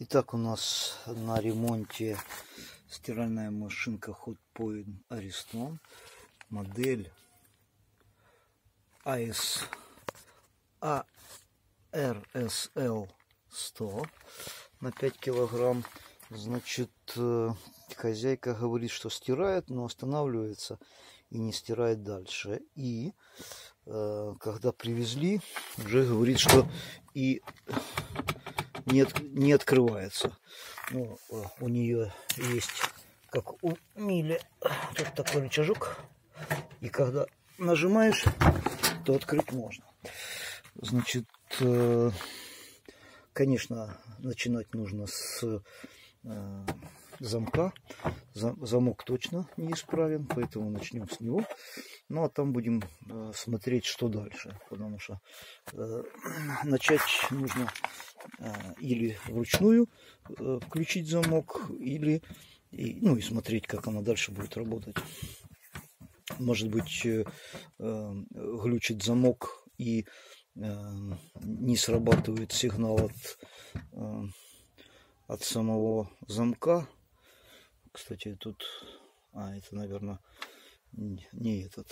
Итак, у нас на ремонте стиральная машинка Hot Point Ariston. Модель AS ARSL 100 на 5 килограмм. Значит, э, хозяйка говорит, что стирает, но останавливается и не стирает дальше. И э, когда привезли, уже говорит, что и не, от, не открывается. Ну, э, у нее есть, как у Мили, тут такой рычажок. И когда нажимаешь, то открыть можно. Значит, э, конечно, начинать нужно с э, замка. Замок точно неисправен, поэтому начнем с него. Ну а там будем э, смотреть, что дальше. Потому что э, начать нужно э, или вручную включить замок, или ну и смотреть, как она дальше будет работать. Может быть, глючит замок и не срабатывает сигнал от, от самого замка кстати, тут... А, это, наверное, не этот.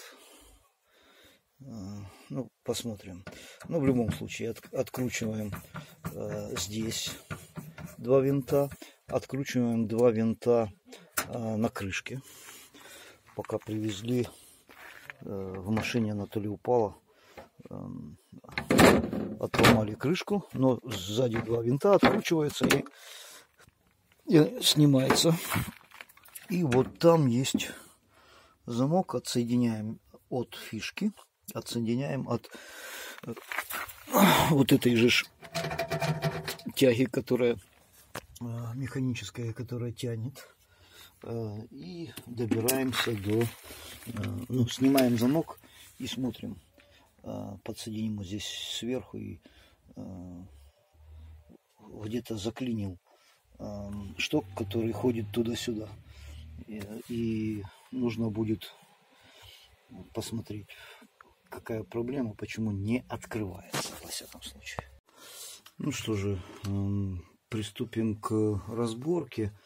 А, ну, посмотрим. Ну, в любом случае, от, откручиваем э, здесь два винта. Откручиваем два винта э, на крышке. Пока привезли э, в машине, она то ли упала. Э, отломали крышку, но сзади два винта откручивается и, и снимается. И вот там есть замок, отсоединяем от фишки, отсоединяем от э, вот этой же тяги, которая э, механическая, которая тянет. Э, и добираемся до... Ну, снимаем замок и смотрим. Подсоединим вот здесь сверху и где-то заклинил шток, который ходит туда-сюда и нужно будет посмотреть, какая проблема, почему не открывается, во всяком случае. Ну что же, приступим к разборке.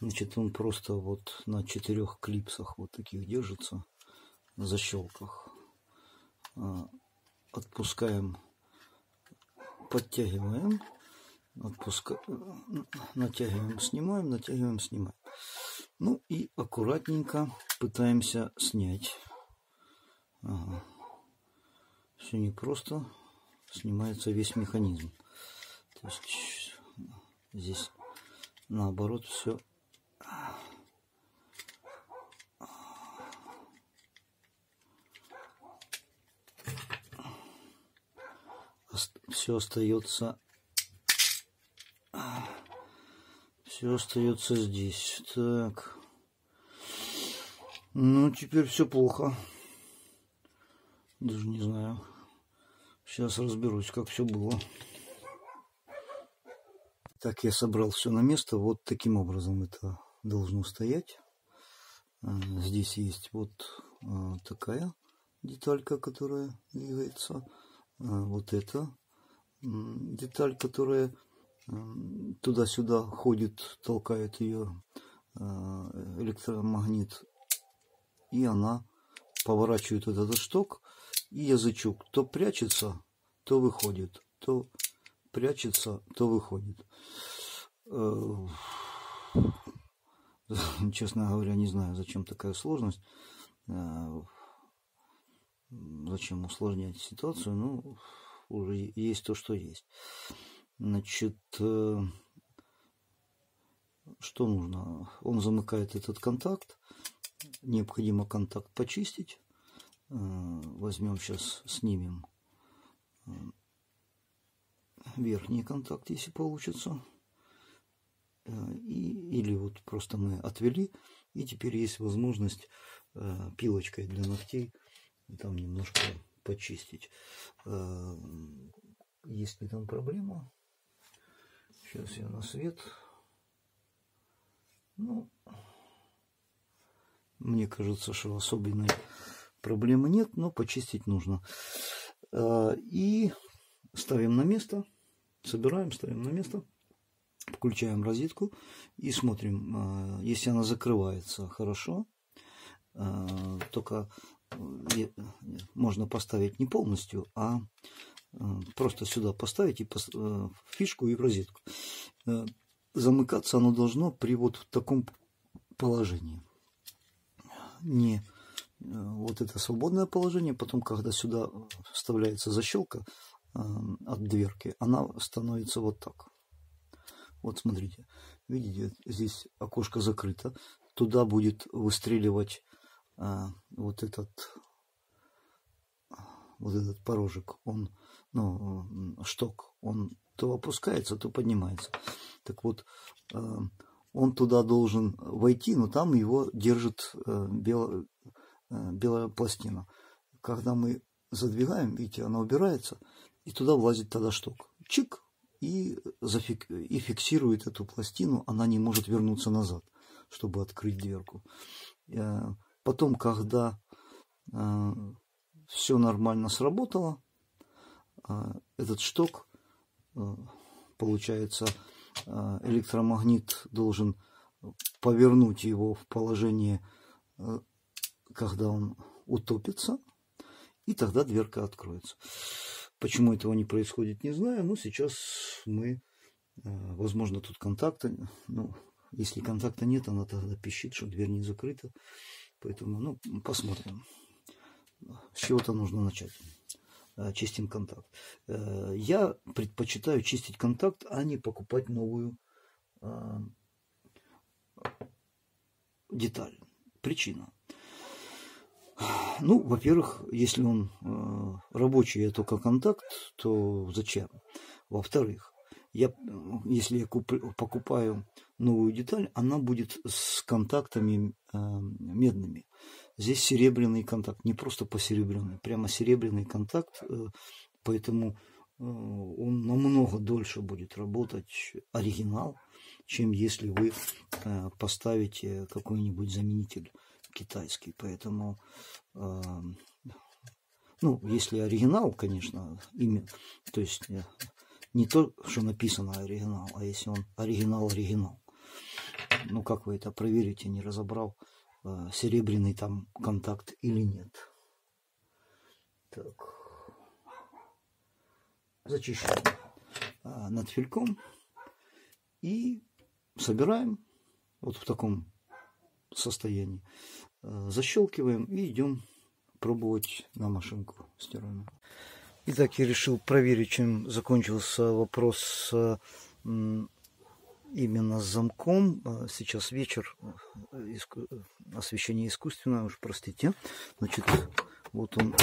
Значит, он просто вот на четырех клипсах вот таких держится, на защелках. А, отпускаем, подтягиваем, отпуска... натягиваем, снимаем, натягиваем, снимаем. Ну и аккуратненько пытаемся снять. Ага. Все непросто. Снимается весь механизм. То есть здесь наоборот все все остается все остается здесь. Так. Ну, теперь все плохо. Даже не знаю. Сейчас разберусь, как все было. Так, я собрал все на место. Вот таким образом это должно стоять. А, здесь есть вот а, такая деталька, которая двигается. А, вот эта деталь, которая туда-сюда ходит, толкает ее э, электромагнит, и она поворачивает этот шток, и язычок то прячется, то выходит, то прячется, то выходит. Э, честно говоря, не знаю, зачем такая сложность. Э, зачем усложнять ситуацию? Ну, уже есть то, что есть. Значит, э, что нужно? Он замыкает этот контакт. Необходимо контакт почистить. Э, возьмем сейчас, снимем э, верхний контакт, если получится. И, или вот просто мы отвели, и теперь есть возможность пилочкой для ногтей там немножко почистить. Есть ли там проблема? Сейчас я на свет. Ну, мне кажется, что особенной проблемы нет, но почистить нужно. А, и ставим на место, собираем, ставим на место. Включаем розетку и смотрим, э, если она закрывается хорошо, э, только э, можно поставить не полностью, а просто сюда поставить и фишку и в розетку. Замыкаться оно должно при вот таком положении. Не вот это свободное положение, потом, когда сюда вставляется защелка от дверки, она становится вот так. Вот смотрите, видите, здесь окошко закрыто. Туда будет выстреливать вот этот вот этот порожек, он, ну, шток, он то опускается, то поднимается. Так вот, а, он туда должен войти, но там его держит а, бел, а, белая пластина. Когда мы задвигаем, видите, она убирается, и туда влазит тогда шток. Чик, и, зафик... и фиксирует эту пластину, она не может вернуться назад, чтобы открыть дверку. Э, потом, когда э, все нормально сработало, э, этот шток, получается, электромагнит должен повернуть его в положение, когда он утопится, и тогда дверка откроется. Почему этого не происходит, не знаю. Но сейчас мы, э, возможно, тут контакта, ну, если контакта нет, она тогда пищит, что дверь не закрыта. Поэтому, ну, посмотрим. С чего-то нужно начать. Э, чистим контакт. Э, я предпочитаю чистить контакт, а не покупать новую деталь. Причина. Ну, во-первых, если он э, рабочий, это только контакт, то зачем? Во-вторых, я, если я куплю, покупаю новую деталь, она будет с контактами э, медными. Здесь серебряный контакт, не просто посеребренный, прямо серебряный контакт, э, поэтому э, он намного дольше будет работать оригинал, чем если вы э, поставите какой-нибудь заменитель китайский, поэтому, э, ну, если оригинал, конечно, имя, то есть э, не то, что написано оригинал, а если он оригинал-оригинал. Ну, как вы это проверите, не разобрал, э, серебряный там контакт или нет. Так. Зачищаем э, над фильком и собираем вот в таком состоянии. Э, защелкиваем и идем пробовать на машинку стиральную. Итак, я решил проверить, чем закончился вопрос именно с замком. Э, сейчас вечер, э, освещение искусственное, уж простите. Значит, вот он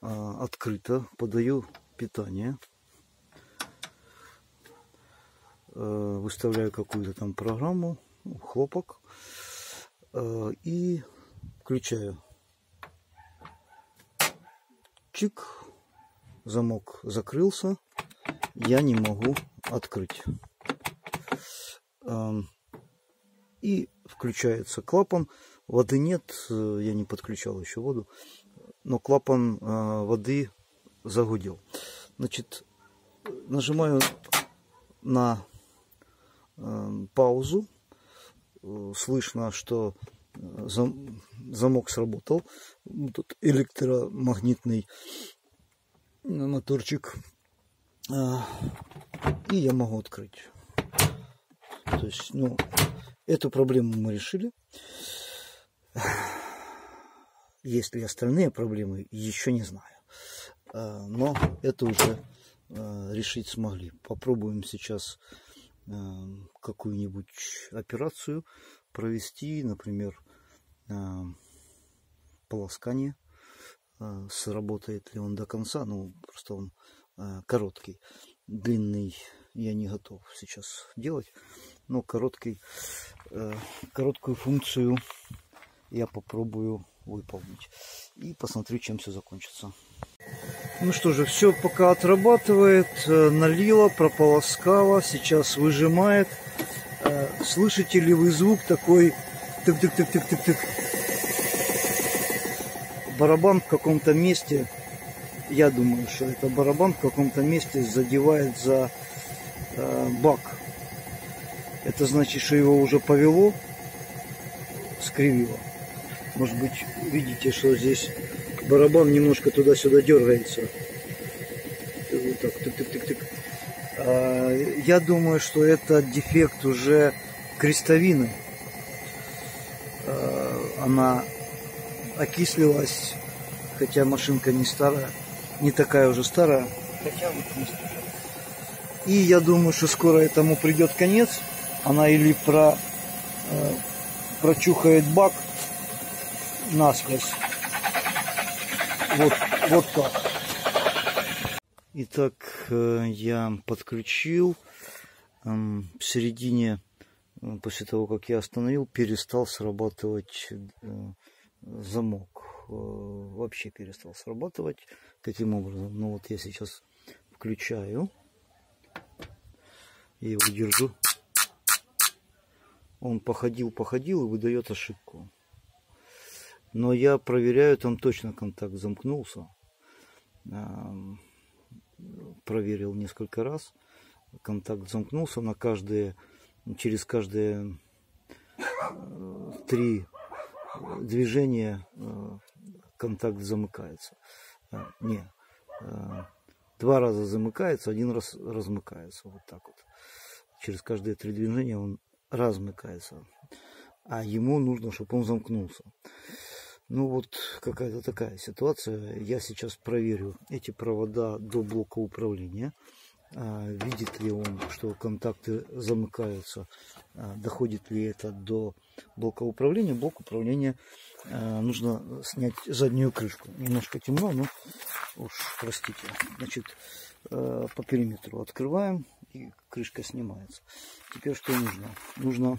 открыто, подаю питание. Выставляю какую-то там программу, хлопок. И Включаю. Чик. Замок закрылся. Я не могу открыть. И включается клапан. Воды нет, э, я не подключал еще воду, но клапан э, воды загудел. Значит, нажимаю на э, паузу. Слышно, что зам, замок сработал. Тут электромагнитный моторчик. А, и я могу открыть. То есть, ну, эту проблему мы решили. Есть ли остальные проблемы, еще не знаю. А, но это уже а, решить смогли. Попробуем сейчас какую-нибудь операцию провести, например, полоскание. А, сработает ли он до конца, ну, просто он а, короткий. Длинный я не готов сейчас делать, но короткий, короткую функцию я попробую выполнить. И посмотрю, чем все закончится. Ну что же, все пока отрабатывает. Налила, прополоскала, сейчас выжимает. Слышите ли вы звук такой тык-тык-тык-тык-тык-тык. Барабан в каком-то месте, я думаю, что это барабан в каком-то месте задевает за э, бак. Это значит, что его уже повело, скривило. Может быть, видите, что здесь барабан немножко туда-сюда дергается. Вот так, тык-тык-тык-тык. А, я думаю, что это дефект уже крестовины. А, она окислилась, хотя машинка не старая, не такая уже старая, хотя вот есть. И я думаю, что скоро этому придет конец. Она или про, э, прочухает бак насквозь. Вот, вот так. Итак, э, я подключил. В середине, э, после того, как я остановил, перестал срабатывать э, замок. Вообще перестал срабатывать. Каким образом? Ну вот я сейчас включаю. Я его держу. Он походил, походил и выдает ошибку. Но я проверяю, там точно контакт замкнулся проверил несколько раз. Контакт замкнулся на каждые, через каждые э, три движения э, контакт замыкается. А, не, э, два раза замыкается, один раз размыкается. Вот так вот. Через каждые три движения он размыкается. А ему нужно, чтобы он замкнулся. Ну вот какая-то такая ситуация. Я сейчас проверю эти провода до блока управления. А, видит ли он, что контакты замыкаются, а, доходит ли это до блока управления. Блок управления а, нужно снять заднюю крышку. Немножко темно, но уж простите. Значит, по периметру открываем и крышка снимается. Теперь что нужно? Нужно,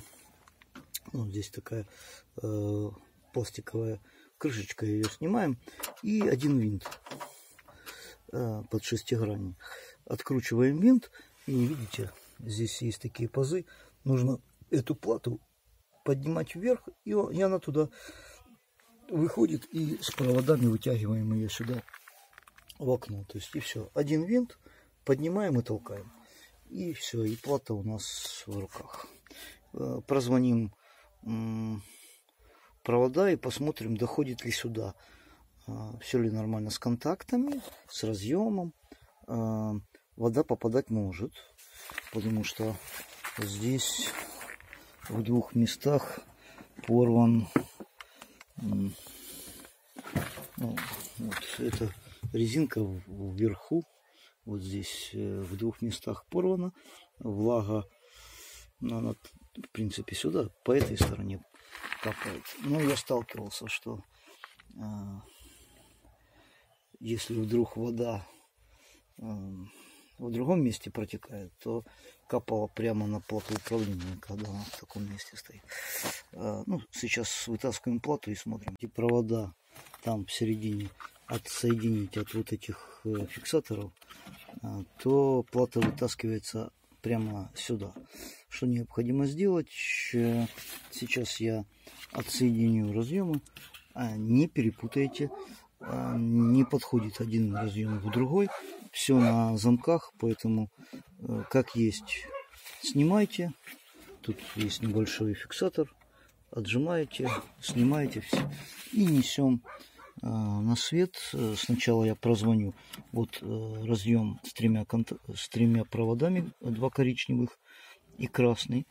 ну, здесь такая пластиковая крышечка ее снимаем и один винт под шестигранник. Откручиваем винт и видите, здесь есть такие пазы. Нужно эту плату поднимать вверх и, и она туда выходит и с проводами вытягиваем ее сюда в окно. То есть и все. Один винт поднимаем и толкаем. И все, и плата у нас в руках. Э, прозвоним провода и посмотрим, доходит ли сюда. А, Все ли нормально с контактами, с разъемом. Вода попадать может, потому что здесь в двух местах порван ну, вот эта резинка вверху вот здесь э, в двух местах порвана влага ну, она в принципе сюда по этой стороне капает. Ну, я сталкивался, что э, если вдруг вода э, в другом месте протекает, то капала прямо на плату управления, когда она в таком месте стоит. Э, ну, сейчас вытаскиваем плату и смотрим. Эти провода там в середине отсоединить от вот этих э, фиксаторов, э, то плата вытаскивается прямо сюда. Что необходимо сделать? Э, сейчас я отсоединю разъемы. А, не перепутайте. А, не подходит один разъем в другой. Все на замках, поэтому э, как есть снимайте. Тут есть небольшой фиксатор. Отжимаете, снимаете все. И несем а, на свет. Сначала я прозвоню вот э, разъем с тремя, с тремя проводами, два коричневых и красный.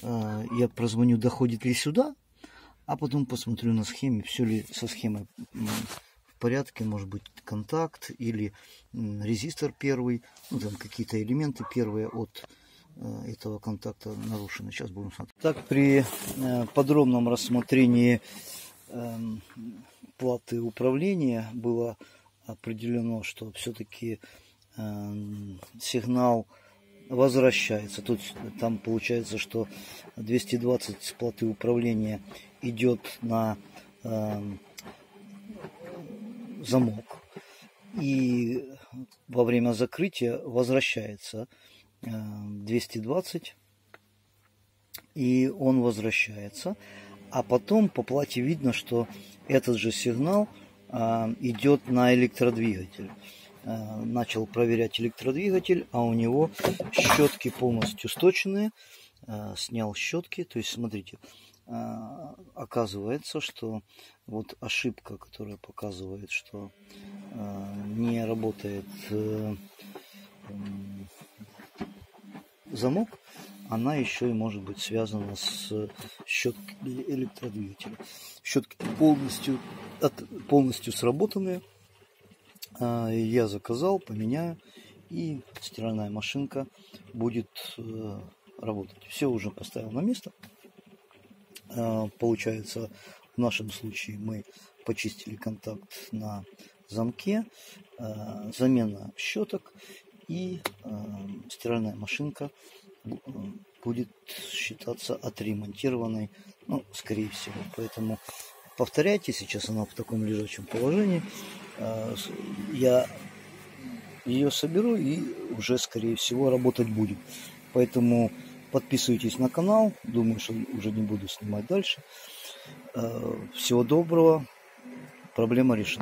Я прозвоню, доходит ли сюда, а потом посмотрю на схеме, все ли со схемой порядке, может быть контакт или резистор первый, ну там какие-то элементы первые от э, этого контакта нарушены. Сейчас будем смотреть. Так, при э, подробном рассмотрении эм, платы управления было определено, что все-таки эм, сигнал возвращается. Тут там получается, что 220 с платы управления идет на э, замок. И во время закрытия возвращается э, 220. И он возвращается. А потом по плате видно, что этот же сигнал э, идет на электродвигатель. э, начал проверять электродвигатель, а у него щетки полностью сточенные. Э, снял щетки, то есть смотрите, оказывается, что вот ошибка, которая показывает, что не работает замок, она еще и может быть связана с щеткой электродвигателя. Щетки полностью, от, полностью сработанные. А, я заказал, поменяю, и стиральная машинка будет э, работать. Все уже поставил на место. А, получается, в нашем случае мы почистили контакт на замке, а, замена щеток и стиральная машинка будет считаться отремонтированной, ну, скорее всего. Поэтому повторяйте, сейчас она в таком лежачем положении. А, я ее соберу и уже, скорее всего, работать будет. Поэтому подписывайтесь на канал. Думаю, что уже не буду снимать дальше. А, всего доброго. Проблема решена.